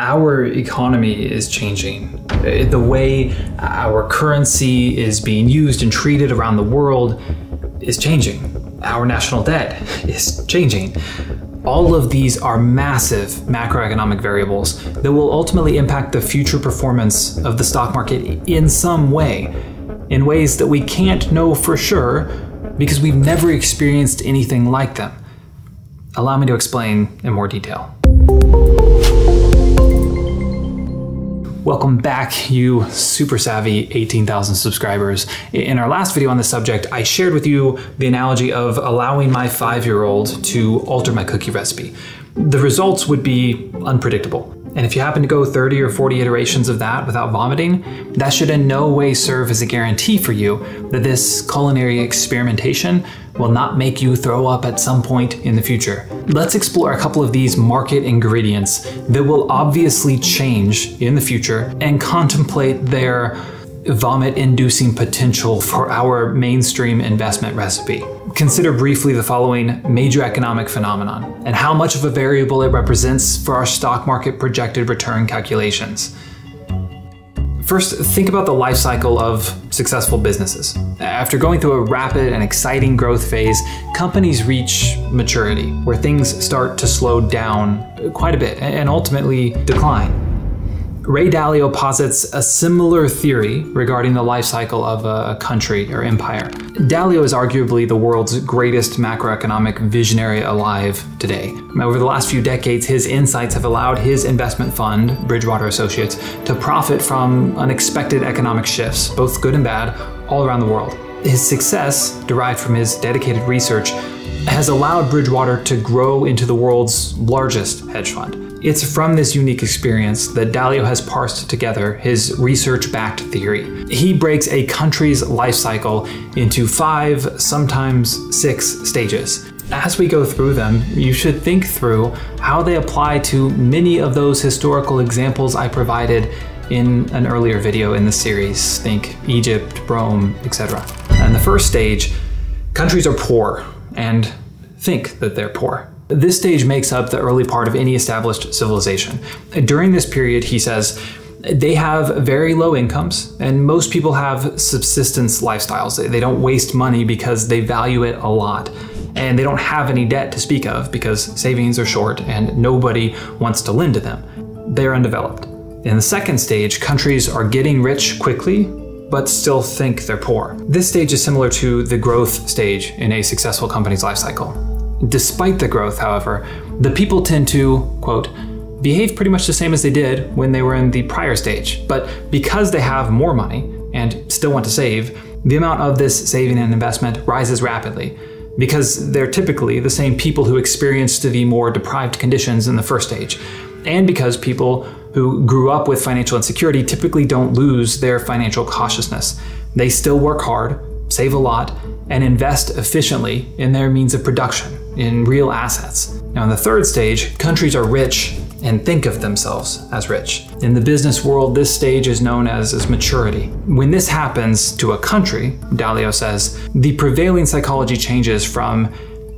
our economy is changing. The way our currency is being used and treated around the world is changing. Our national debt is changing. All of these are massive macroeconomic variables that will ultimately impact the future performance of the stock market in some way, in ways that we can't know for sure because we've never experienced anything like them. Allow me to explain in more detail. Welcome back, you super savvy 18,000 subscribers. In our last video on this subject, I shared with you the analogy of allowing my five year old to alter my cookie recipe. The results would be unpredictable. And if you happen to go 30 or 40 iterations of that without vomiting, that should in no way serve as a guarantee for you that this culinary experimentation will not make you throw up at some point in the future. Let's explore a couple of these market ingredients that will obviously change in the future and contemplate their vomit inducing potential for our mainstream investment recipe. Consider briefly the following major economic phenomenon and how much of a variable it represents for our stock market projected return calculations. First, think about the life cycle of successful businesses. After going through a rapid and exciting growth phase, companies reach maturity, where things start to slow down quite a bit and ultimately decline. Ray Dalio posits a similar theory regarding the life cycle of a country or empire. Dalio is arguably the world's greatest macroeconomic visionary alive today. Over the last few decades, his insights have allowed his investment fund, Bridgewater Associates, to profit from unexpected economic shifts, both good and bad, all around the world. His success, derived from his dedicated research, has allowed Bridgewater to grow into the world's largest hedge fund. It's from this unique experience that Dalio has parsed together his research backed theory. He breaks a country's life cycle into five, sometimes six stages. As we go through them, you should think through how they apply to many of those historical examples I provided in an earlier video in the series. Think Egypt, Rome, etc. And the first stage, countries are poor and think that they're poor. This stage makes up the early part of any established civilization. During this period, he says, they have very low incomes, and most people have subsistence lifestyles. They don't waste money because they value it a lot. And they don't have any debt to speak of because savings are short and nobody wants to lend to them. They're undeveloped. In the second stage, countries are getting rich quickly, but still think they're poor. This stage is similar to the growth stage in a successful company's life cycle. Despite the growth, however, the people tend to, quote, behave pretty much the same as they did when they were in the prior stage. But because they have more money and still want to save, the amount of this saving and investment rises rapidly because they're typically the same people who experienced the more deprived conditions in the first stage. And because people who grew up with financial insecurity typically don't lose their financial cautiousness. They still work hard, save a lot, and invest efficiently in their means of production, in real assets. Now, in the third stage, countries are rich and think of themselves as rich. In the business world, this stage is known as, as maturity. When this happens to a country, Dalio says, the prevailing psychology changes from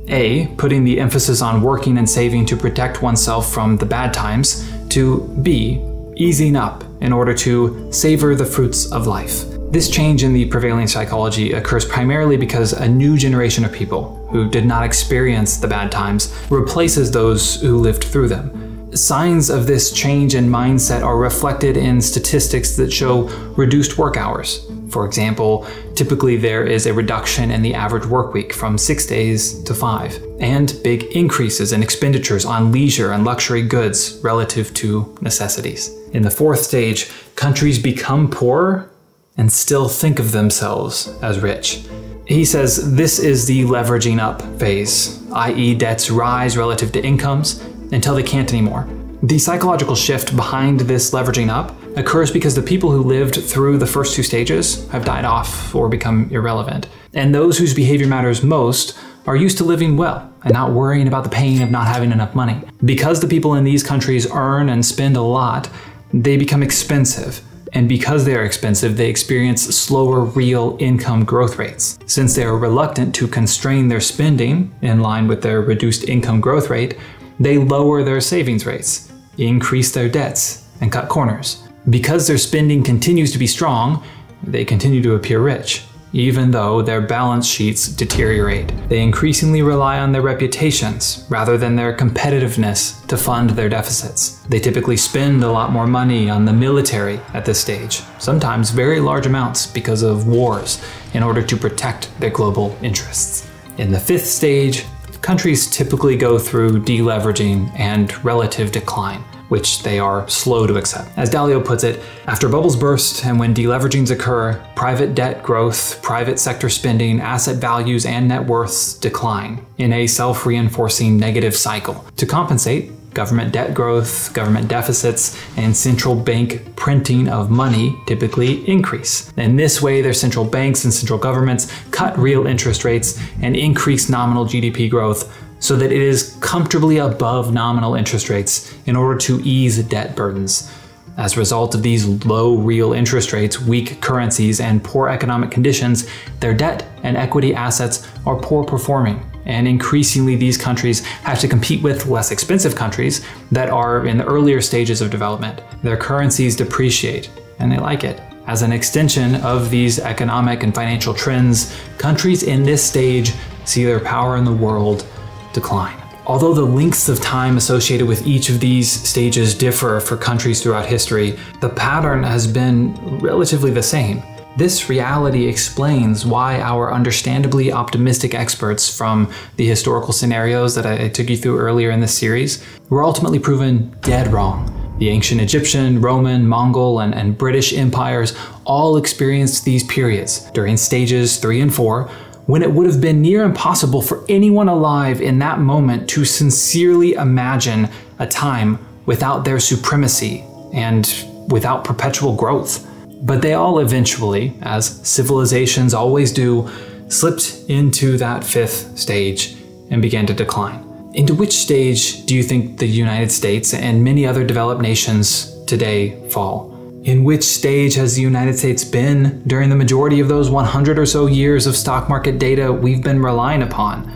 A, putting the emphasis on working and saving to protect oneself from the bad times, to B, easing up in order to savor the fruits of life. This change in the prevailing psychology occurs primarily because a new generation of people who did not experience the bad times replaces those who lived through them. Signs of this change in mindset are reflected in statistics that show reduced work hours. For example, typically there is a reduction in the average work week from six days to five, and big increases in expenditures on leisure and luxury goods relative to necessities. In the fourth stage, countries become poorer and still think of themselves as rich. He says this is the leveraging up phase, i.e., debts rise relative to incomes until they can't anymore. The psychological shift behind this leveraging up occurs because the people who lived through the first two stages have died off or become irrelevant. And those whose behavior matters most are used to living well and not worrying about the pain of not having enough money. Because the people in these countries earn and spend a lot, they become expensive and because they are expensive, they experience slower real income growth rates. Since they are reluctant to constrain their spending in line with their reduced income growth rate, they lower their savings rates. increase their debts and cut corners. Because their spending continues to be strong, they continue to appear rich even though their balance sheets deteriorate. They increasingly rely on their reputations rather than their competitiveness to fund their deficits. They typically spend a lot more money on the military at this stage, sometimes very large amounts because of wars, in order to protect their global interests. In the fifth stage, countries typically go through deleveraging and relative decline which they are slow to accept. As Dalio puts it, after bubbles burst and when deleveragings occur, private debt growth, private sector spending, asset values, and net worths decline in a self reinforcing negative cycle. To compensate, government debt growth, government deficits, and central bank printing of money typically increase. In this way, their central banks and central governments cut real interest rates and increase nominal GDP growth so that it is comfortably above nominal interest rates in order to ease debt burdens. As a result of these low real interest rates, weak currencies, and poor economic conditions, their debt and equity assets are poor performing. And increasingly, these countries have to compete with less expensive countries that are in the earlier stages of development. Their currencies depreciate, and they like it. As an extension of these economic and financial trends, countries in this stage see their power in the world decline. Although the lengths of time associated with each of these stages differ for countries throughout history, the pattern has been relatively the same. This reality explains why our understandably optimistic experts from the historical scenarios that I took you through earlier in this series were ultimately proven dead wrong. The ancient Egyptian, Roman, Mongol, and, and British empires all experienced these periods during stages 3 and 4 when it would have been near impossible for anyone alive in that moment to sincerely imagine a time without their supremacy and without perpetual growth. But they all eventually, as civilizations always do, slipped into that fifth stage and began to decline. Into which stage do you think the United States and many other developed nations today fall? In which stage has the United States been during the majority of those 100 or so years of stock market data we've been relying upon,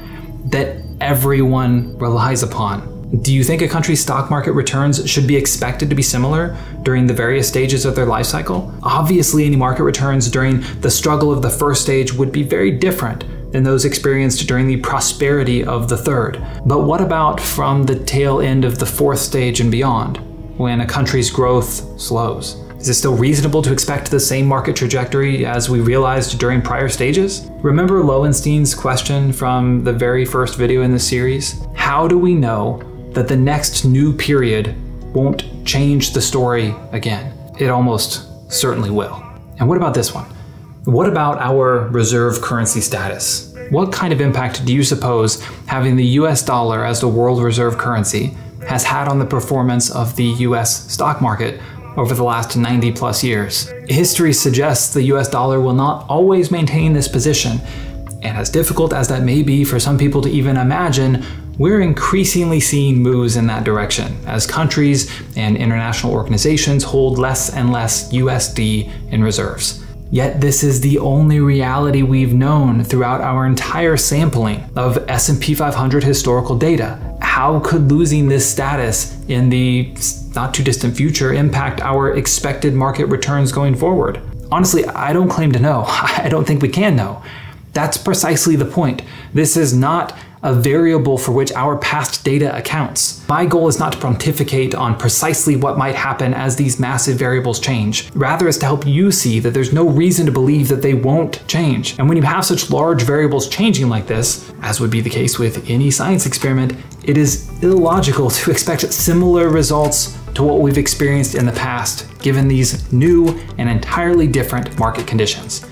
that everyone relies upon? Do you think a country's stock market returns should be expected to be similar during the various stages of their life cycle? Obviously, any market returns during the struggle of the first stage would be very different than those experienced during the prosperity of the third. But what about from the tail end of the fourth stage and beyond, when a country's growth slows? Is it still reasonable to expect the same market trajectory as we realized during prior stages? Remember Lowenstein's question from the very first video in the series? How do we know that the next new period won't change the story again? It almost certainly will. And what about this one? What about our reserve currency status? What kind of impact do you suppose having the US dollar as the world reserve currency has had on the performance of the US stock market over the last 90 plus years. History suggests the US dollar will not always maintain this position, and as difficult as that may be for some people to even imagine, we're increasingly seeing moves in that direction as countries and international organizations hold less and less USD in reserves. Yet this is the only reality we've known throughout our entire sampling of S&P 500 historical data. How could losing this status in the not too distant future impact our expected market returns going forward? Honestly, I don't claim to know. I don't think we can know. That's precisely the point. This is not a variable for which our past data accounts. My goal is not to pontificate on precisely what might happen as these massive variables change. Rather, is to help you see that there's no reason to believe that they won't change. And when you have such large variables changing like this, as would be the case with any science experiment, it is illogical to expect similar results to what we've experienced in the past, given these new and entirely different market conditions.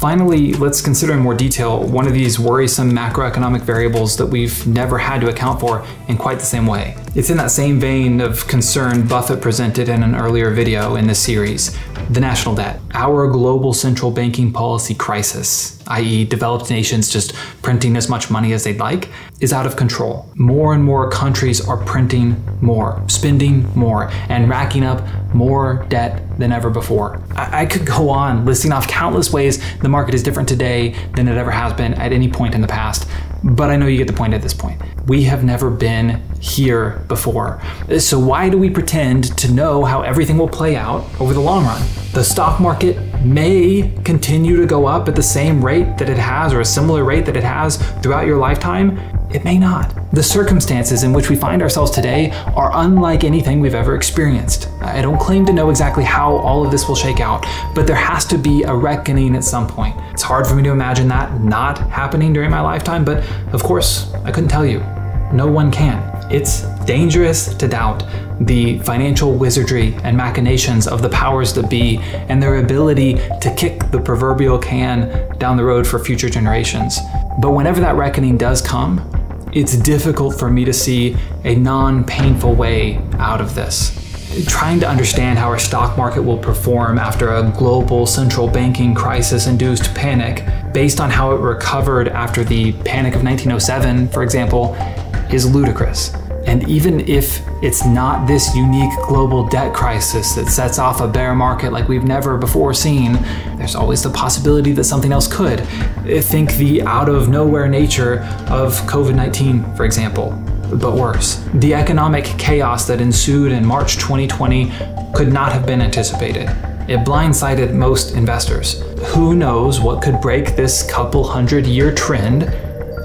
Finally, let's consider in more detail one of these worrisome macroeconomic variables that we've never had to account for in quite the same way. It's in that same vein of concern Buffett presented in an earlier video in this series, the national debt. Our global central banking policy crisis, i.e. developed nations just printing as much money as they'd like, is out of control. More and more countries are printing more, spending more, and racking up more debt than ever before. I, I could go on listing off countless ways the market is different today than it ever has been at any point in the past, but I know you get the point at this point. We have never been here before. So, why do we pretend to know how everything will play out over the long run? The stock market may continue to go up at the same rate that it has, or a similar rate that it has throughout your lifetime. It may not. The circumstances in which we find ourselves today are unlike anything we've ever experienced. I don't claim to know exactly how all of this will shake out, but there has to be a reckoning at some point. It's hard for me to imagine that not happening during my lifetime, but of course, I couldn't tell you. No one can. It's dangerous to doubt the financial wizardry and machinations of the powers that be and their ability to kick the proverbial can down the road for future generations. But whenever that reckoning does come, it's difficult for me to see a non painful way out of this. Trying to understand how our stock market will perform after a global central banking crisis induced panic, based on how it recovered after the panic of 1907, for example, is ludicrous. And even if it's not this unique global debt crisis that sets off a bear market like we've never before seen, there's always the possibility that something else could. Think the out of nowhere nature of COVID 19, for example, but worse. The economic chaos that ensued in March 2020 could not have been anticipated. It blindsided most investors. Who knows what could break this couple hundred year trend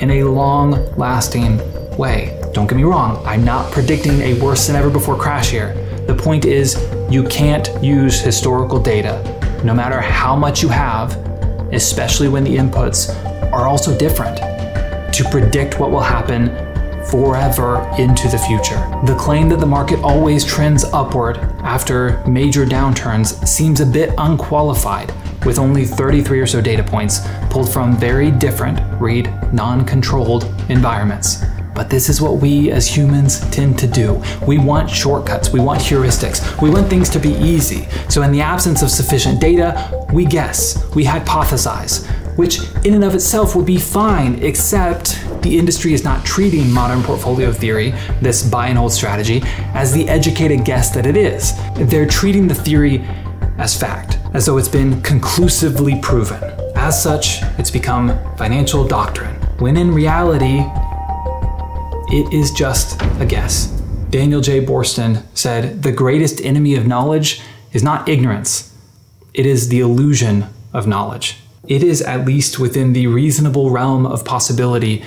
in a long lasting way? Don't get me wrong, I'm not predicting a worse than ever before crash here. The point is, you can't use historical data, no matter how much you have, especially when the inputs are also different, to predict what will happen forever into the future. The claim that the market always trends upward after major downturns seems a bit unqualified, with only 33 or so data points pulled from very different, read non controlled environments. But this is what we as humans tend to do. We want shortcuts, we want heuristics, we want things to be easy. So, in the absence of sufficient data, we guess, we hypothesize, which in and of itself would be fine, except the industry is not treating modern portfolio theory, this buy and hold strategy, as the educated guess that it is. They're treating the theory as fact, as though it's been conclusively proven. As such, it's become financial doctrine, when in reality, it is just a guess. Daniel J. Boorstin said, The greatest enemy of knowledge is not ignorance, it is the illusion of knowledge. It is at least within the reasonable realm of possibility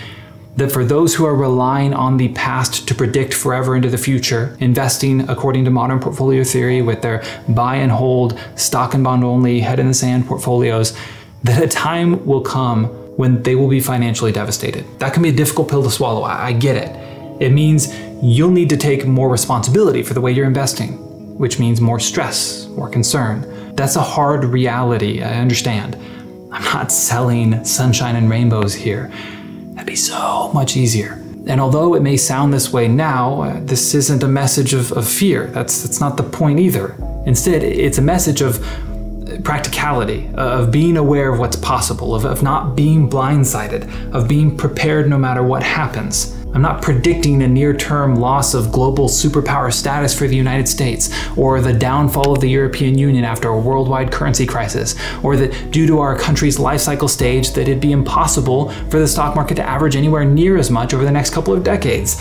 that for those who are relying on the past to predict forever into the future, investing according to modern portfolio theory with their buy and hold, stock and bond only, head in the sand portfolios, that a time will come when they will be financially devastated. That can be a difficult pill to swallow. I, get it. It means you'll need to take more responsibility for the way you're investing, which means more stress, more concern. That's a hard reality, I understand. I'm not selling sunshine and rainbows here. That'd be so much easier. And although it may sound this way now, uh, this isn't a message of, of fear. That's, that's not the point either. Instead, it's a message of practicality, uh, of being aware of what's possible, of, of not being blindsided, of being prepared no matter what happens. I'm not predicting a near term loss of global superpower status for the United States, or the downfall of the European Union after a worldwide currency crisis, or that due to our country's life cycle stage that it'd be impossible for the stock market to average anywhere near as much over the next couple of decades.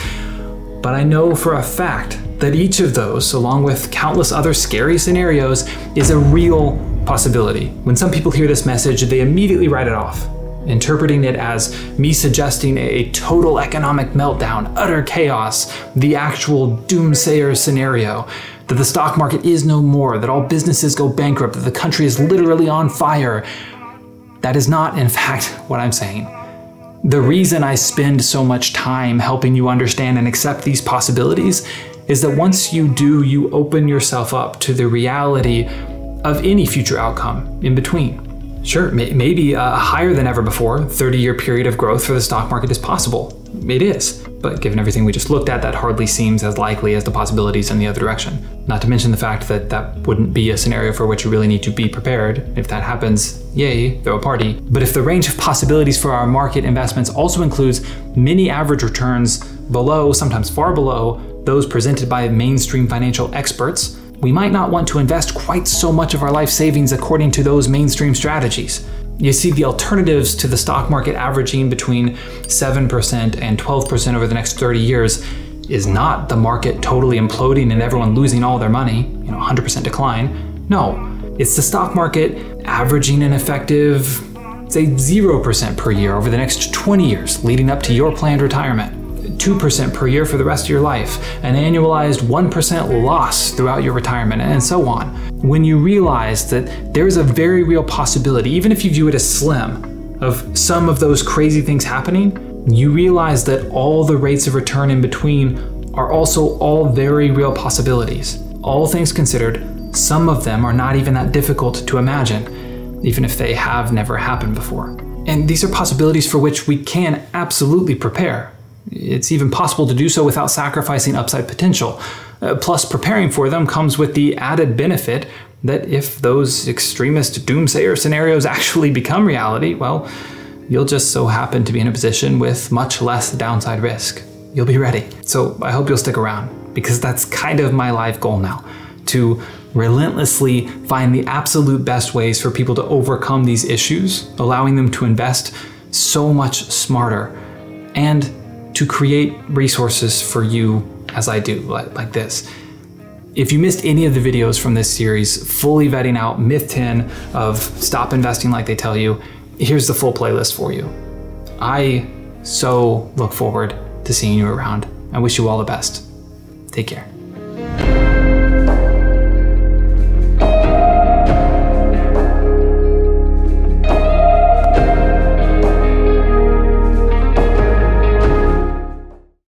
But I know for a fact that each of those, along with countless other scary scenarios, is a real possibility. When some people hear this message, they immediately write it off, interpreting it as me suggesting a total economic meltdown, utter chaos, the actual doomsayer scenario, that the stock market is no more, that all businesses go bankrupt, that the country is literally on fire. That is not, in fact, what I'm saying. The reason I spend so much time helping you understand and accept these possibilities is that once you do, you open yourself up to the reality of any future outcome in between. Sure, maybe a higher than ever before 30 year period of growth for the stock market is possible. It is, but given everything we just looked at, that hardly seems as likely as the possibilities in the other direction. Not to mention the fact that that wouldn't be a scenario for which you really need to be prepared. If that happens, yay, throw a party. But if the range of possibilities for our market investments also includes many average returns below, sometimes far below, those presented by mainstream financial experts, we might not want to invest quite so much of our life savings according to those mainstream strategies. You see, the alternatives to the stock market averaging between 7% and 12% over the next 30 years is not the market totally imploding and everyone losing all their money, you know, 100% decline. No, it's the stock market averaging an effective, say, 0% per year over the next 20 years leading up to your planned retirement. 2% per year for the rest of your life, an annualized 1% loss throughout your retirement, and so on. When you realize that there's a very real possibility, even if you view it as slim, of some of those crazy things happening, you realize that all the rates of return in between are also all very real possibilities. All things considered, some of them are not even that difficult to imagine, even if they have never happened before. And these are possibilities for which we can absolutely prepare. It's even possible to do so without sacrificing upside potential. Uh, plus, preparing for them comes with the added benefit that if those extremist doomsayer scenarios actually become reality, well, you'll just so happen to be in a position with much less downside risk. You'll be ready. So I hope you'll stick around because that's kind of my life goal now to relentlessly find the absolute best ways for people to overcome these issues, allowing them to invest so much smarter and to create resources for you as I do, like, like this. If you missed any of the videos from this series, fully vetting out myth 10 of stop investing like they tell you, here's the full playlist for you. I so look forward to seeing you around. I wish you all the best. Take care.